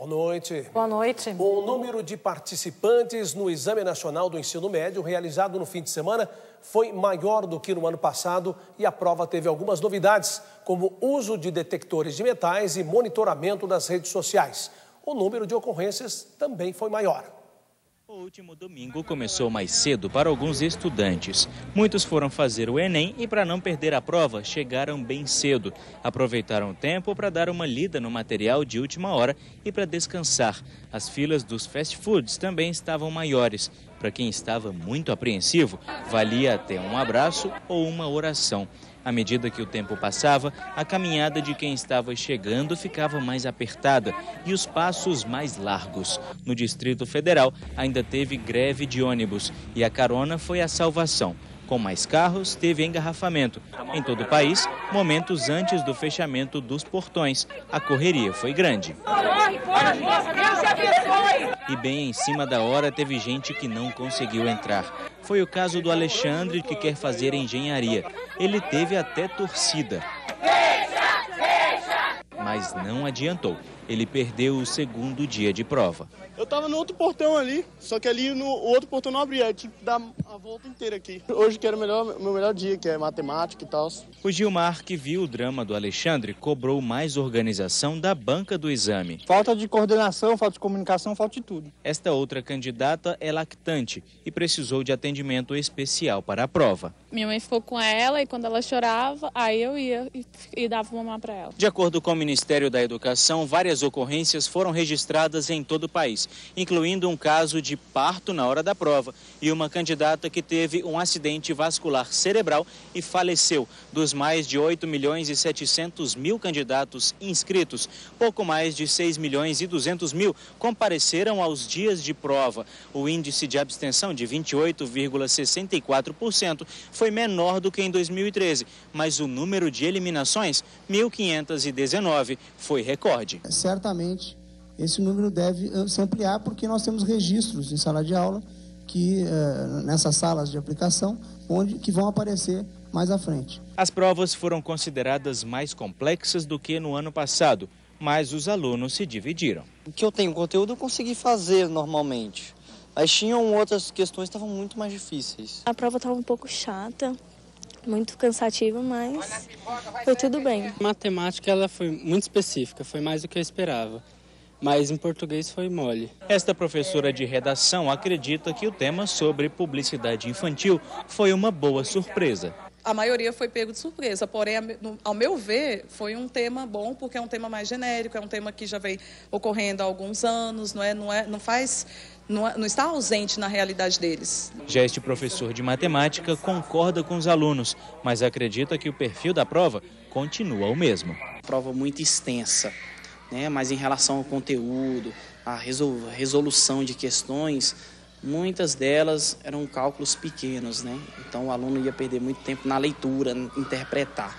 Boa noite. Boa noite. O número de participantes no Exame Nacional do Ensino Médio, realizado no fim de semana, foi maior do que no ano passado e a prova teve algumas novidades, como uso de detectores de metais e monitoramento das redes sociais. O número de ocorrências também foi maior. O último domingo começou mais cedo para alguns estudantes. Muitos foram fazer o Enem e, para não perder a prova, chegaram bem cedo. Aproveitaram o tempo para dar uma lida no material de última hora e para descansar. As filas dos fast foods também estavam maiores. Para quem estava muito apreensivo, valia até um abraço ou uma oração. À medida que o tempo passava, a caminhada de quem estava chegando ficava mais apertada e os passos mais largos. No Distrito Federal, ainda teve greve de ônibus e a carona foi a salvação. Com mais carros, teve engarrafamento. Em todo o país, momentos antes do fechamento dos portões, a correria foi grande. E bem em cima da hora, teve gente que não conseguiu entrar. Foi o caso do Alexandre, que quer fazer engenharia. Ele teve até torcida. Mas não adiantou. Ele perdeu o segundo dia de prova. Eu tava no outro portão ali, só que ali no o outro portão não abria, tive que dar a volta inteira aqui. Hoje que era o melhor, meu melhor dia, que é matemática e tal. O Gilmar, que viu o drama do Alexandre, cobrou mais organização da banca do exame. Falta de coordenação, falta de comunicação, falta de tudo. Esta outra candidata é lactante e precisou de atendimento especial para a prova. Minha mãe ficou com ela e quando ela chorava, aí eu ia e, e dava mamar para ela. De acordo com o Ministério da Educação, várias ocorrências foram registradas em todo o país, incluindo um caso de parto na hora da prova e uma candidata que teve um acidente vascular cerebral e faleceu. Dos mais de 8 milhões e 700 mil candidatos inscritos, pouco mais de 6 milhões e 200 mil compareceram aos dias de prova. O índice de abstenção de 28,64% foi menor do que em 2013, mas o número de eliminações, 1.519, foi recorde. Certamente esse número deve se ampliar porque nós temos registros em sala de aula que nessas salas de aplicação onde que vão aparecer mais à frente. As provas foram consideradas mais complexas do que no ano passado, mas os alunos se dividiram. O que eu tenho conteúdo eu consegui fazer normalmente. Mas tinham outras questões que estavam muito mais difíceis. A prova estava um pouco chata, muito cansativa, mas foi tudo bem. A matemática ela foi muito específica, foi mais do que eu esperava. Mas em português foi mole. Esta professora de redação acredita que o tema sobre publicidade infantil foi uma boa surpresa. A maioria foi pego de surpresa, porém, ao meu ver, foi um tema bom, porque é um tema mais genérico, é um tema que já vem ocorrendo há alguns anos, não, é, não, é, não faz não, não, está ausente na realidade deles. Já este professor de matemática concorda com os alunos, mas acredita que o perfil da prova continua o mesmo. Prova muito extensa, né? mas em relação ao conteúdo, a resolução de questões, muitas delas eram cálculos pequenos, né? então o aluno ia perder muito tempo na leitura, interpretar.